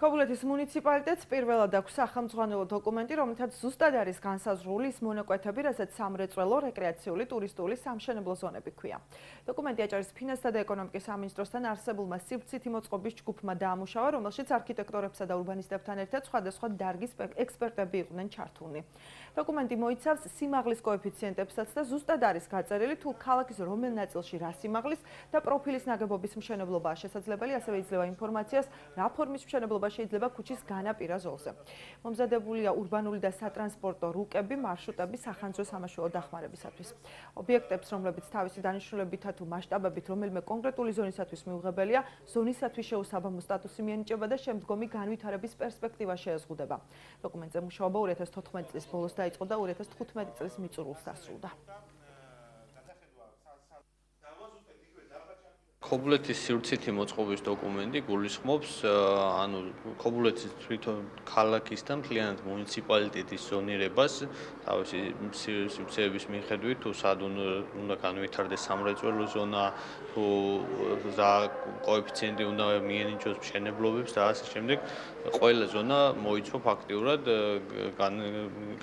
ქობულეთის მუნიციპალიტეტს პირველად აქვს სახელმძღვანელო დოკუმენტი, რომელთაც ზუსტად არის განსაზღვრული ის მონაკვეთები, რასაც სამრეწველო, რეკრეაციული, ტურისტული სამშენებლო ზონები ქვია. დოკუმენტი აჭარის ფინანსთა და ეკონომიკის სამინისტროსთან არსებულმა სივრცითი მოწყობის ჯგუფმა დაამუშავა, რომელშიც არქიტექტორებსა და ურბანისტებთან ერთად სხვადასხვა დარგის ექსპერტები იყვნენ ჩართულნი. დოკუმენტი მოიცავს სიმაღლის კოეფიციენტებსაც და ზუსტად არის გაწერილი თუ ქალაქის რომელ ნაწილში რა სიმაღლის და პროფილის ნაგებობის მშენებლობაა შესაძლებელი, ასევე იძლევა ინფორმაციას რა ფორმის მშენებლობა შეიძლება ქუჩის განაპირა ზოლზე. მომზადებულია урბანული და სატრანსპორტო რუკები, მარშრუტები სახანძრო სამაშველო დახმარებისათვის. ობიექტებს, რომლებიც თავისი დანიშნულებითა თუ მასშტაბებით რომელიმე კონკრეტული ზონისათვის მიუღებელია, ზონისათვის შეუსაბამო სტატუსი მიენიჭება და შემდგომი განვითარების პერსპექტივა შეეზღუდება. დოკუმენტზე მუშაობა 2014 წლის ბოლოს დაიწყო და 2015 წლის მიწურულს დასრულდა. ქობულეთის სივრცითი მოწყობის დოკუმენტი გულისხმობს ანუ ქობულეთის თვითონ ქალაქის და მთლიანად მუნიციპალიტეტის ზონირებას თავისი სივრცეების მიხედვით თუ სად უნდა განვითარდეს სამრეწველო ზონა თუ რა კოეფიციენტი უნდა მიენიჭოს მშენებლობებს და ასე შემდეგ ყველა ზონა მოიცვა ფაქტიურად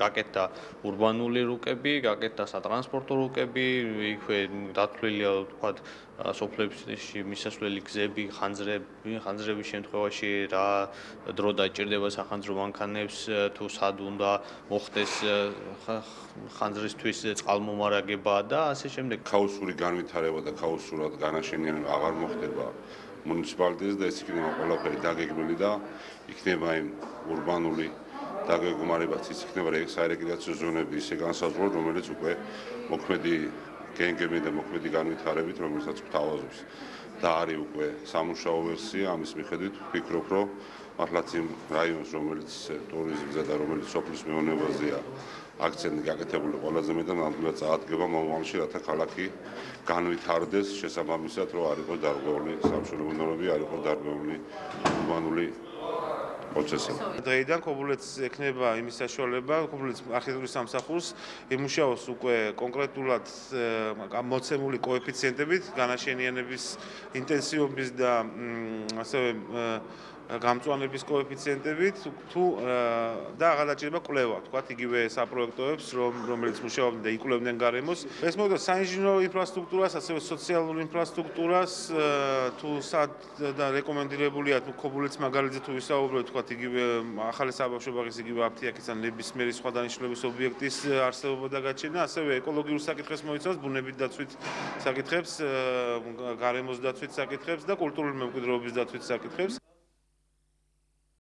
გაკეთდა урბანული რუკები, გაკეთდა სატრანსპორტო რუკები, იქვე დათვლილია თქვა სოფლებში მისასვლელი გზები, ხანძრები, ხანძრების შემთხვევაში რა დრო დაჭirdება სახანძრო მანქანებს თუ სად უნდა მოხდეს ხანძრისთვის წყალმომარაგება და ასე შემდეგ. ქაოსური განვითარება და ქაოსურად განაშენიანება აღარ მოხდება მუნიციპალიტეტს და ეს იქნება ყველაფერი დაგეგმილი და იქნება იმ урბანული დაგეგმარებაც ის იქნება საერეგულაციო ზონები ისე განსაზღვრული რომელიც უკვე მოქმედი გენგები და მოქმედი განვითარებით, რომელსაც გვთავაზობს. და არის უკვე სამუშაო ვერსია, ამის მიხედვით ვფიქრობ, რომ მართლაც იმ რაიონს, რომელიც ტურიზმზე და რომელიც სოფლის მეურნეობაზეა აქცენტი გაკეთებული ყველაზე მეტად ნამდვილად წაადგება მომავალში, რათა ქალაქი განვითარდეს შესაბამისად, რომ არ იყოს დარღვეული სამშობლო უნარები, არ იყოს დარღვეული ურბანული პროცესი. დღეიდან ქობულეთს ექნება იმის საშუალება, ქობულეთის არქიტექტურის სამსახურს იმუშაოს უკვე კონკრეტულად მოცემული კოეფიციენტებით განაშენიანების ინტენსივობის და ასევე გამწვანების კოეფიციენტებით თუ და აღადაჭირება კვლევა, თქვათ იგივე საპროექტოებს, რომ რომელიც მუშაობდნენ და იკვლევდნენ გარემოს. ეს მოხდა საინჟინრო ინფრასტრუქტურას, ასევე სოციალურ ინფრასტრუქტურას, თუ სად და რეკომენდირებულია თუ ქობულეთს მაგალითზე თუ ვისაუბროთ, თქვათ იგივე ახალი საბავშვო ბაღის იგივე აფთიაქის ან ნებისმიერი სხვა დანიშნულების ობიექტის არსებობა და გაჩენა, ასევე ეკოლოგიურ საკითხებს მოიცავს, ბუნებით დაცვით საკითხებს, გარემოს დაცვით საკითხებს და კულტურული მემკვიდრეობის დაცვით საკითხებს.